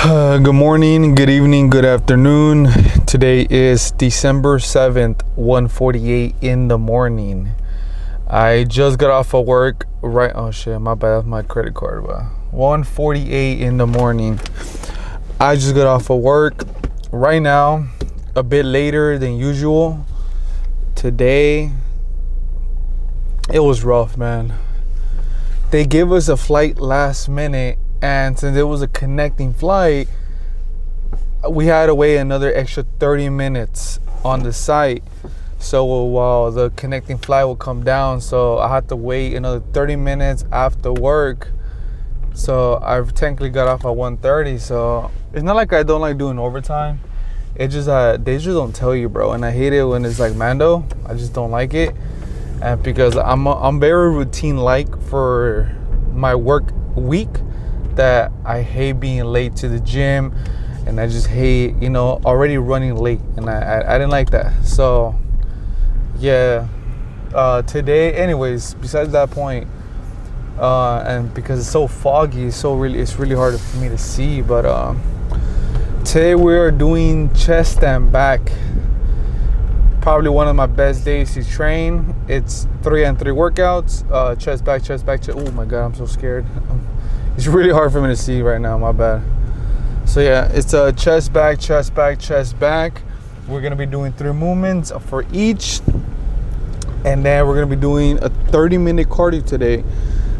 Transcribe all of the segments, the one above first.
Uh, good morning, good evening, good afternoon. Today is December 7th, 1:48 in the morning. I just got off of work right oh shit, my bad, my credit card, but 1:48 in the morning. I just got off of work right now, a bit later than usual. Today it was rough, man. They gave us a flight last minute and since it was a connecting flight we had to wait another extra 30 minutes on the site. So while the connecting flight will come down so i had to wait another 30 minutes after work. So i technically got off at 1.30 so it's not like i don't like doing overtime. It just uh, they just don't tell you bro and i hate it when it's like mando. I just don't like it. And because i'm i'm very routine like for my work week that I hate being late to the gym and I just hate, you know, already running late and I, I, I didn't like that. So, yeah, uh, today, anyways, besides that point, uh, and because it's so foggy, it's so really, it's really hard for me to see. But uh, today we are doing chest and back. Probably one of my best days to train. It's three and three workouts, uh, chest back, chest back. Chest. Oh my god, I'm so scared. It's really hard for me to see right now, my bad. So yeah, it's a chest back, chest back, chest back. We're gonna be doing three movements for each. And then we're gonna be doing a 30 minute cardio today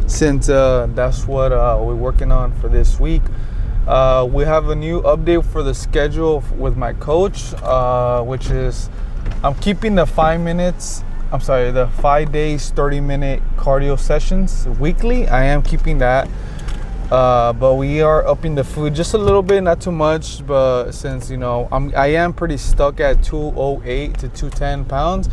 since uh, that's what uh, we're working on for this week. Uh, we have a new update for the schedule with my coach, uh, which is I'm keeping the five minutes I'm sorry, the five days, 30 minute cardio sessions weekly. I am keeping that. Uh, but we are upping the food just a little bit, not too much. But since you know I'm, I am pretty stuck at 208 to 210 pounds,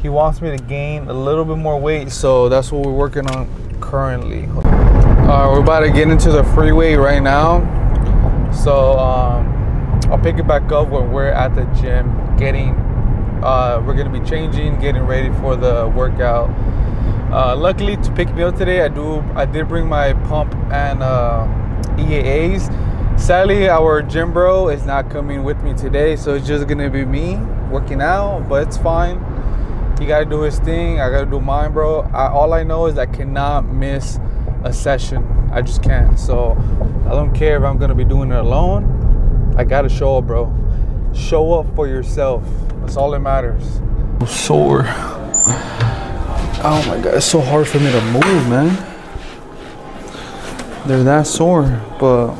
he wants me to gain a little bit more weight. So that's what we're working on currently. Uh, we're about to get into the freeway right now. So um, I'll pick it back up when we're at the gym, getting. Uh, we're gonna be changing, getting ready for the workout. Uh, luckily to pick me up today, I do I did bring my pump and uh, EAAs. Sadly, our gym bro is not coming with me today, so it's just gonna be me working out. But it's fine. He gotta do his thing. I gotta do mine, bro. I, all I know is I cannot miss a session. I just can't. So I don't care if I'm gonna be doing it alone. I gotta show up, bro. Show up for yourself. That's all that matters. I'm sore. Oh my god, it's so hard for me to move, man. They're that sore, but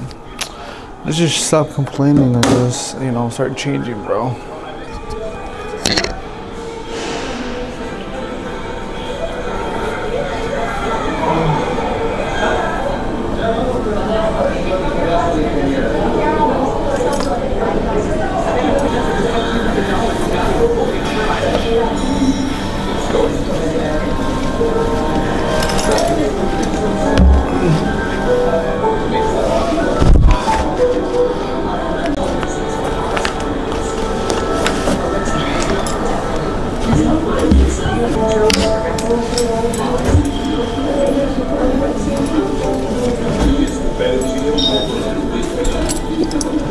let's just stop complaining and just, you know, start changing, bro. Isso, pede um pouco, né?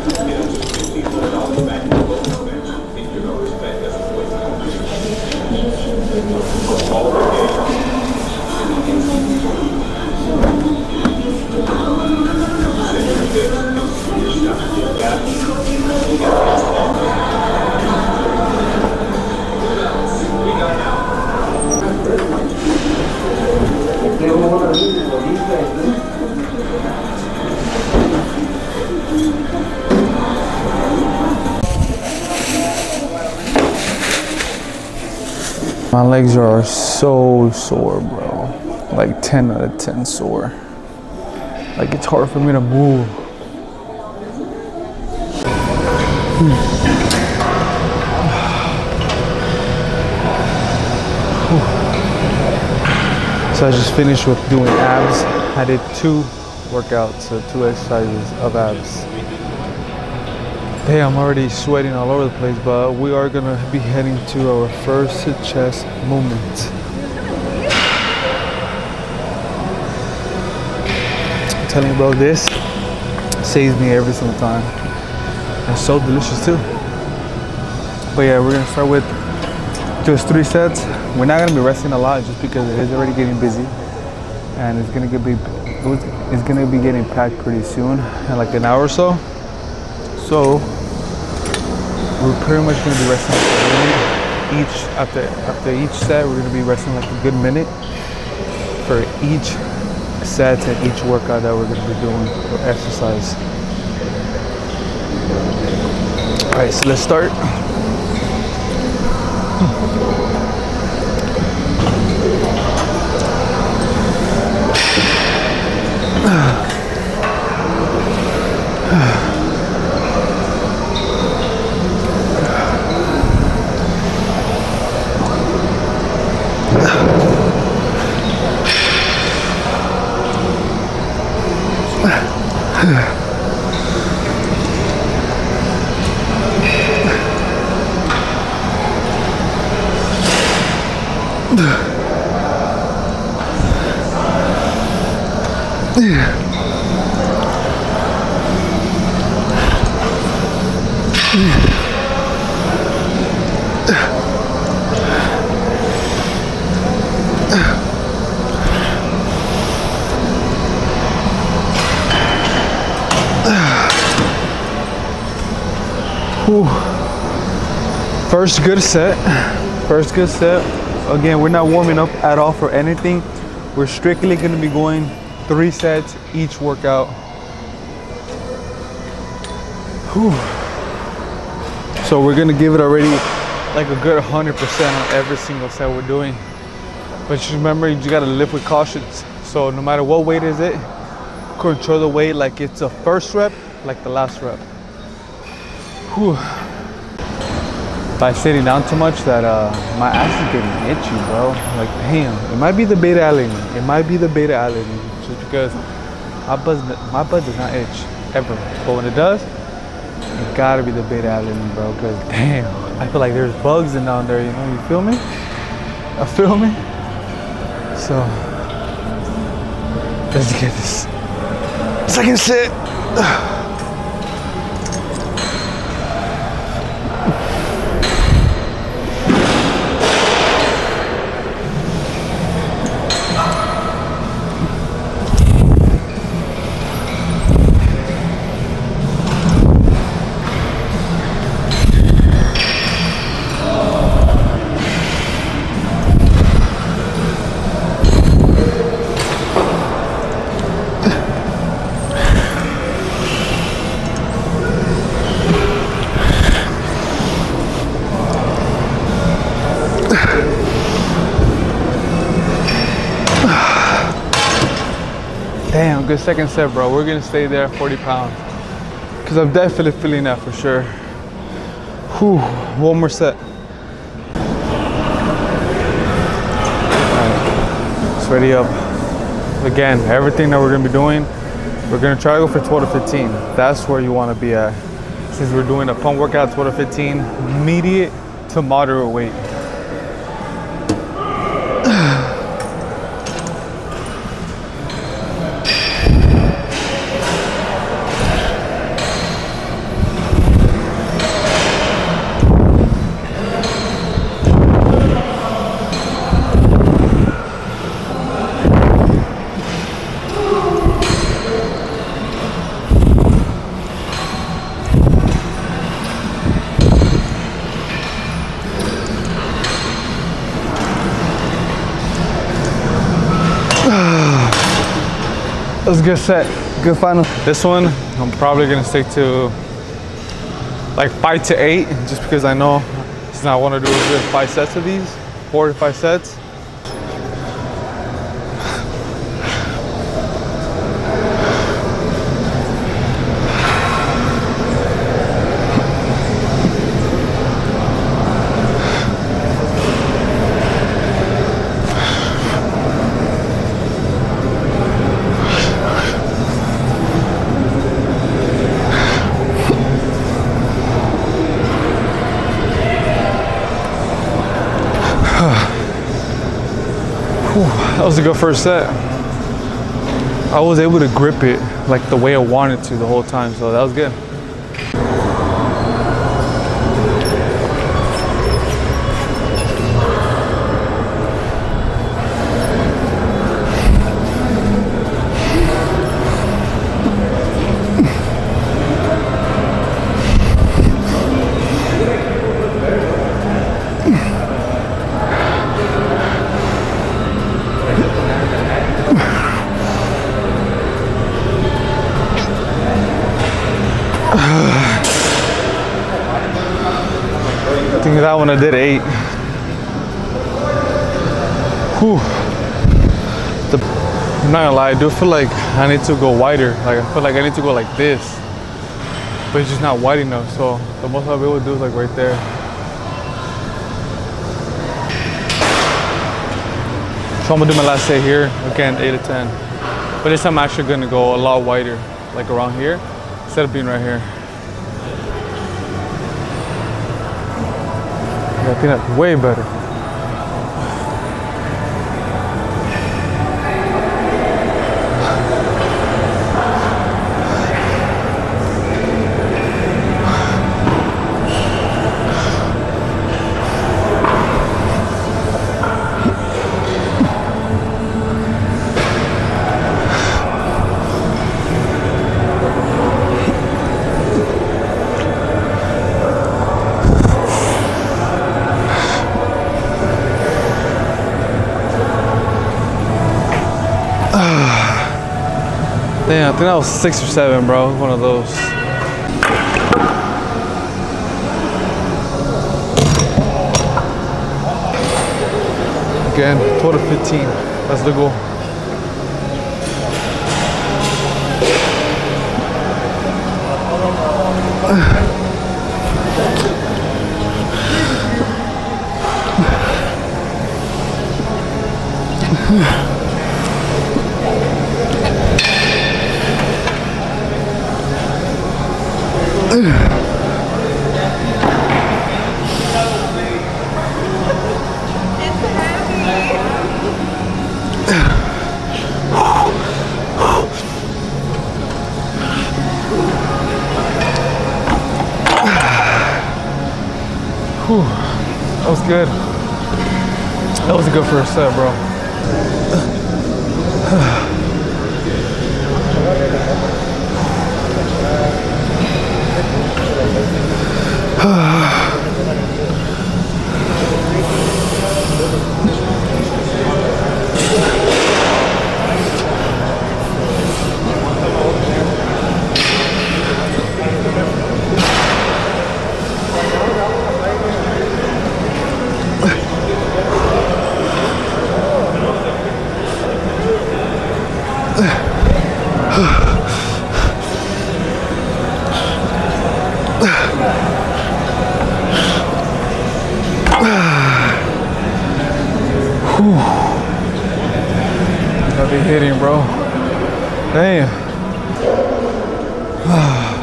Legs are so sore, bro. Like 10 out of 10 sore. Like it's hard for me to move. So I just finished with doing abs. I did two workouts, so two exercises of abs. Hey, I'm already sweating all over the place, but we are gonna be heading to our first chest movement. I'm telling you, bro, this Saves me every single time. It's so delicious too. But yeah, we're gonna start with just three sets. We're not gonna be resting a lot just because it is already getting busy, and it's gonna get be it's gonna be getting packed pretty soon, in like an hour or so. So we're pretty much gonna be resting each after after each set. We're gonna be resting like a good minute for each set and each workout that we're gonna be doing or exercise. All right, so let's start. Hmm. Yeah. First good set. First good set. Again, we're not warming up at all for anything. We're strictly gonna be going three sets each workout. Whew. So we're gonna give it already like a good 100% on every single set we're doing. But just remember, you gotta lift with caution. So no matter what weight is it, control the weight like it's a first rep, like the last rep. Whew by sitting down too much that uh, my ass is getting itchy, bro. Like, damn, it might be the beta alanine. It might be the beta alanine, just because my butt, my butt does not itch ever. But when it does, it gotta be the beta alanine, bro. Cause damn, I feel like there's bugs in down there. You know, you feel me? I feel me. So let's get this second sit. Damn, good second set, bro. We're gonna stay there 40 pounds. Cause I'm definitely feeling that for sure. Whew, one more set. let's ready up. Again, everything that we're gonna be doing, we're gonna try to go for 12 to 15. That's where you wanna be at. Since we're doing a pump workout, 12 to 15, mediate to moderate weight. Was a good set, good final. This one, I'm probably gonna stick to like five to eight, just because I know since I want to do a good five sets of these, four to five sets. That was a good first set. I was able to grip it like the way I wanted to the whole time. So that was good. I did eight. Whew. The, I'm not gonna lie, I do feel like I need to go wider. Like I feel like I need to go like this. But it's just not wide enough. So the most I'll be able to do is like right there. So I'm gonna do my last set here. Again, eight to 10. But this time I'm actually gonna go a lot wider. Like around here, instead of being right here. I think that's way better. Damn, I think that was six or seven, bro. One of those. Again, total 15. That's the goal. Whew. That was good. That was a good first set, bro. I'll bro. Damn.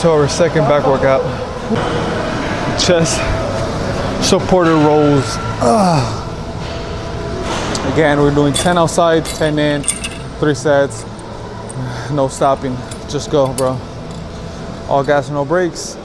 to our second back workout. Chest supported rows. Ugh. Again, we're doing 10 outside, 10 in, three sets. No stopping, just go, bro. All gas, no brakes.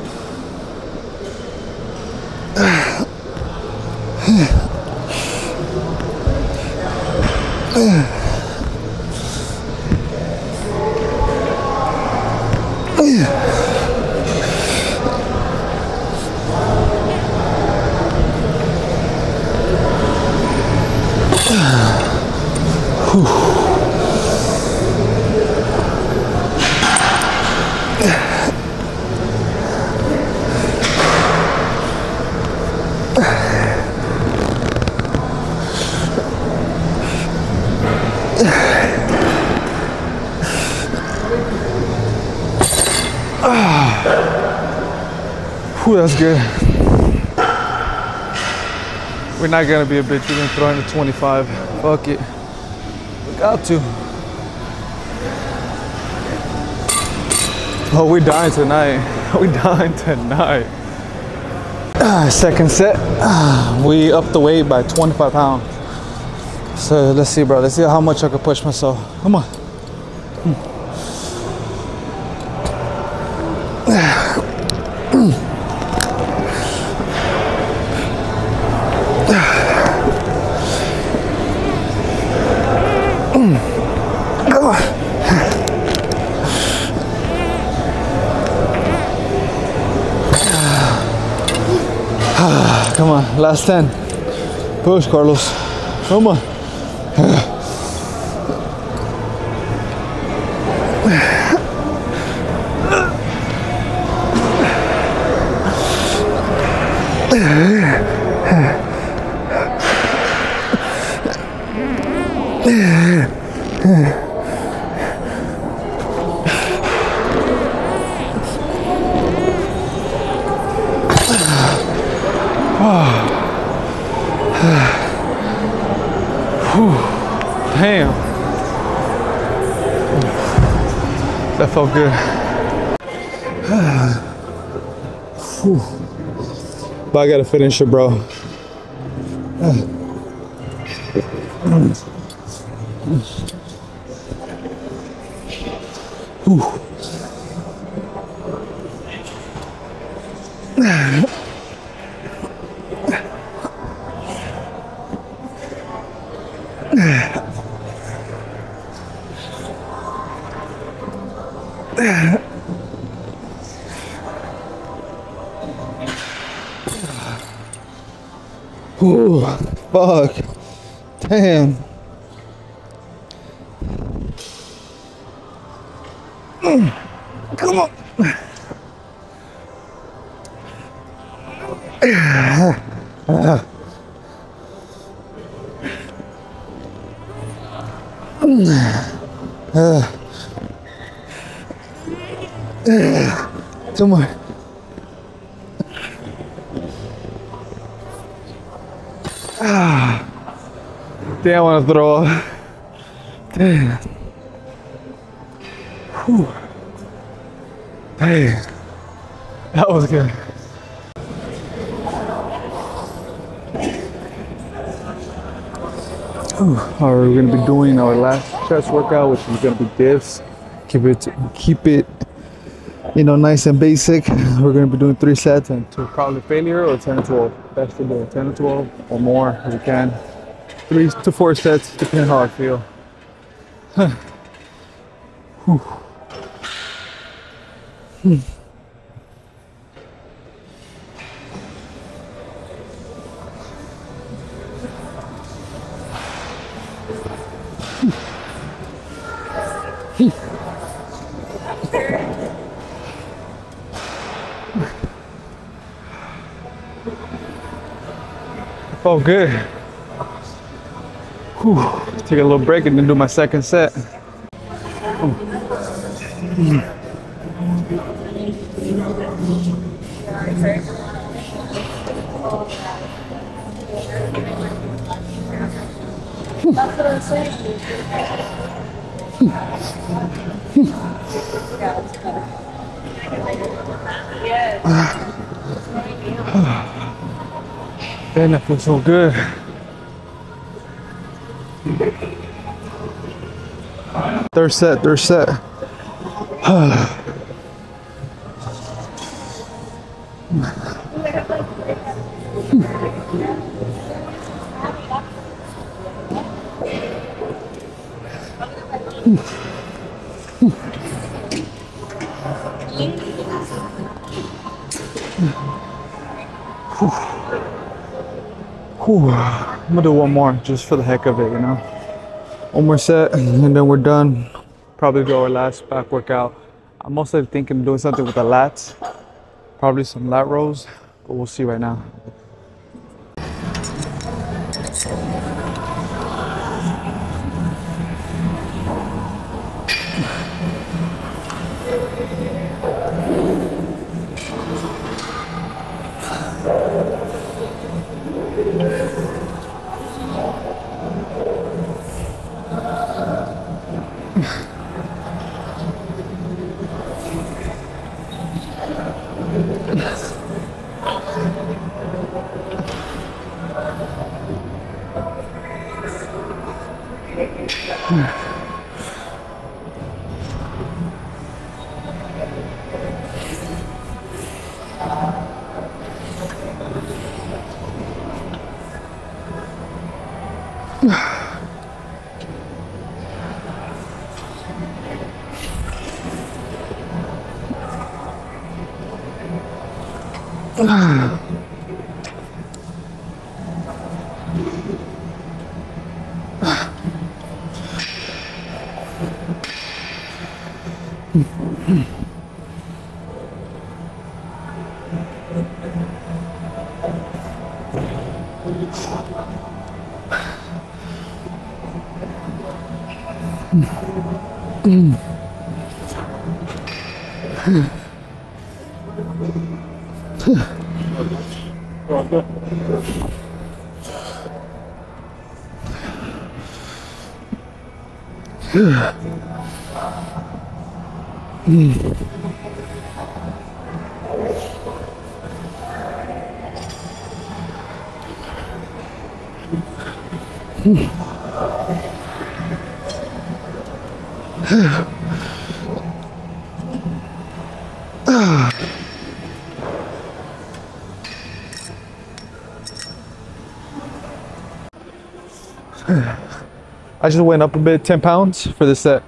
Whew, that's good. We're not gonna be a bitch. We're gonna throw in a 25. Fuck it. We got to. Oh, we're dying tonight. We're dying tonight. Ah, second set. Ah, we upped the weight by 25 pounds. So let's see, bro. Let's see how much I can push myself. Come on. Come last 10. Push, Carlos. Come on. good. But I gotta finish it, bro. fuck. Damn. I want to throw up. Damn. Whew. Hey, that was good. Whew. All right, we're gonna be doing our last chest workout, which is gonna be dips. Keep it, keep it, you know, nice and basic. We're gonna be doing three sets and to probably failure or 10 to 12. Best to do 10 to 12 or more if you can three to four sets, depending how I feel. Hmm. Oh, good. Whew. Take a little break and then do my second set. Man, that feels so good. Third set, third set. Whew. I'm gonna do one more just for the heck of it, you know. One more set and then we're done. Probably do our last back workout. I'm mostly thinking of doing something with the lats. Probably some lat rolls, but we'll see right now. Yeah. I hmm. Just went up a bit, 10 pounds for this set.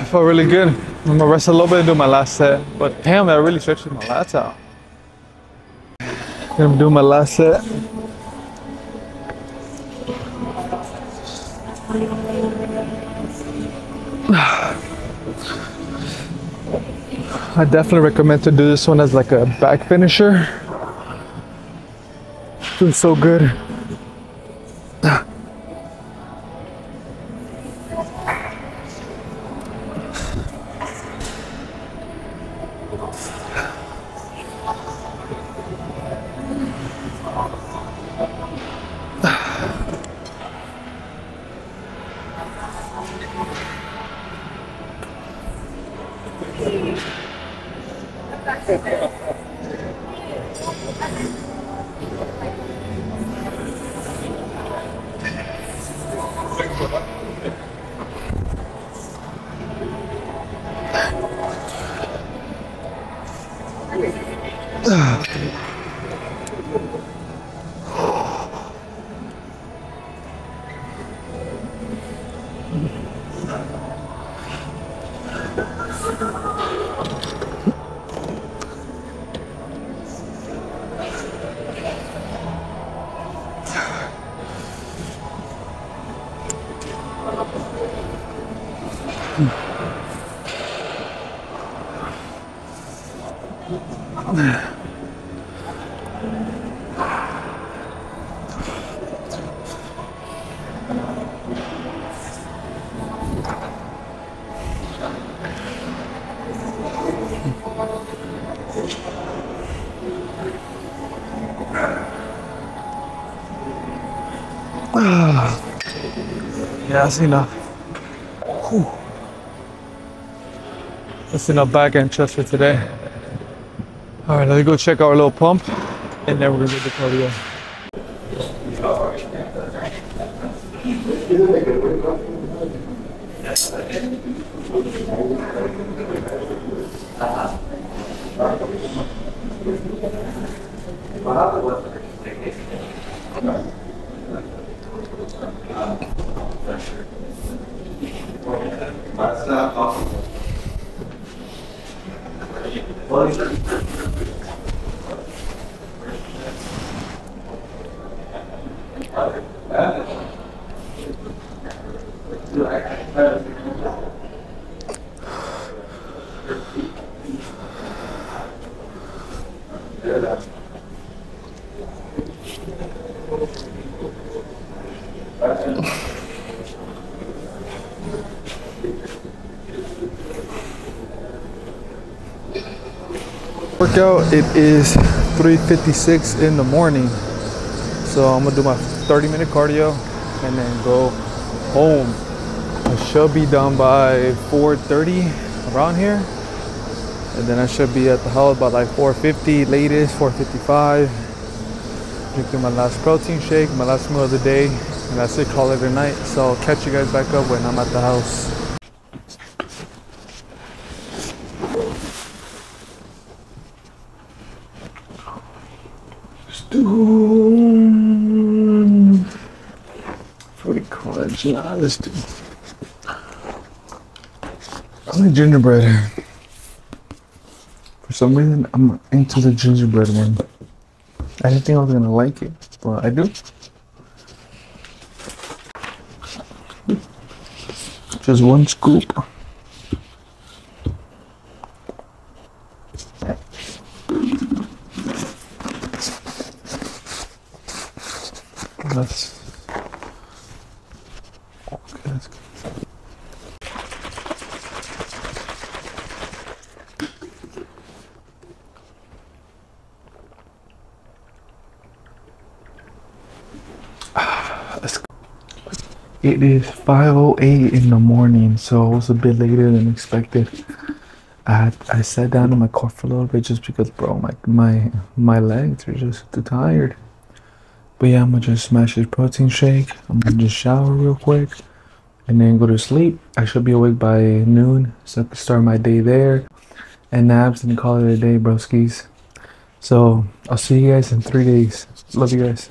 I felt really good. I'm gonna rest a little bit and do my last set. But damn, that really stretches my lats out. Gonna do my last set. I definitely recommend to do this one as like a back finisher. Feels so good. That's enough. Whew. That's enough back and chest for today. All right, let's go check our little pump, and then we're gonna do the cardio. Workout. It is 3:56 in the morning, so I'm gonna do my 30 minute cardio and then go home. I should be done by 4:30 around here, and then I should be at the house by like 4:50 latest, 4:55. Drinking my last protein shake, my last meal of the day, and that's it. Call it a night. So I'll catch you guys back up when I'm at the house. do fruity crunch. Nah, let's do. I like gingerbread. For some reason, I'm into the gingerbread one. I didn't think I was gonna like it, but I do. Just one scoop. That's It is 5:08 in the morning, so it was a bit later than expected. I I sat down in my car for a little bit just because, bro, my my my legs are just too tired. But yeah, I'm gonna just smash this protein shake. I'm gonna just shower real quick and then go to sleep. I should be awake by noon, so I can start my day there and naps and call it a day, broskies. So I'll see you guys in three days. Love you guys.